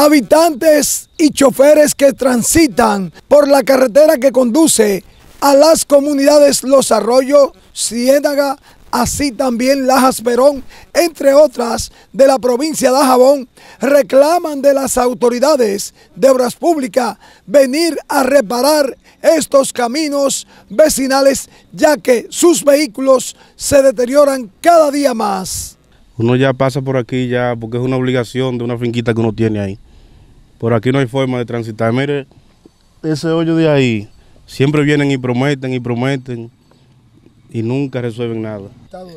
Habitantes y choferes que transitan por la carretera que conduce a las comunidades Los Arroyos, Ciénaga, así también Lajas Perón, entre otras de la provincia de Jabón, reclaman de las autoridades de obras públicas venir a reparar estos caminos vecinales, ya que sus vehículos se deterioran cada día más. Uno ya pasa por aquí ya porque es una obligación de una finquita que uno tiene ahí. Por aquí no hay forma de transitar. Mire, ese hoyo de ahí, siempre vienen y prometen y prometen y nunca resuelven nada.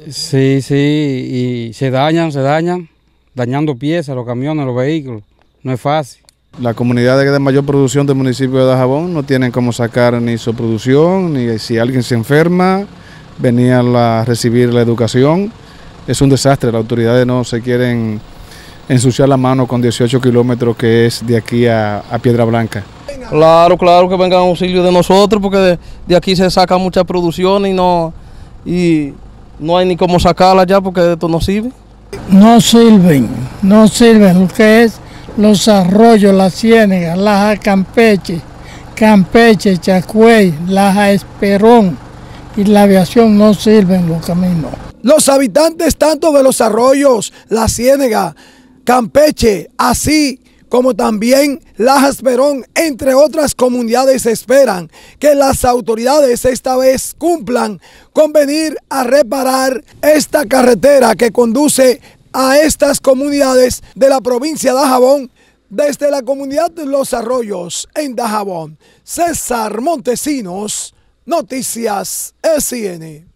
Sí, sí, y se dañan, se dañan, dañando piezas, los camiones, los vehículos. No es fácil. Las comunidades de mayor producción del municipio de Dajabón no tienen cómo sacar ni su producción, ni si alguien se enferma, venían a recibir la educación. Es un desastre, las autoridades no se quieren ensuciar la mano con 18 kilómetros que es de aquí a, Piedra Blanca. Claro, claro que vengan auxilio de nosotros porque de, de, aquí se saca mucha producción y no, y no hay ni cómo sacarla ya porque esto no sirve. No sirven, no sirven lo que es los arroyos, la ciénaga, Laja Campeche, Campeche, Chacuey, Laja Esperón y la aviación no sirven los caminos. Los habitantes tanto de los arroyos, la ciénaga, Campeche, así como también Lajas Perón, entre otras comunidades, esperan que las autoridades esta vez cumplan con venir a reparar esta carretera que conduce a estas comunidades de la provincia de Dajabón desde la comunidad de Los Arroyos en Dajabón. César Montesinos, Noticias SN.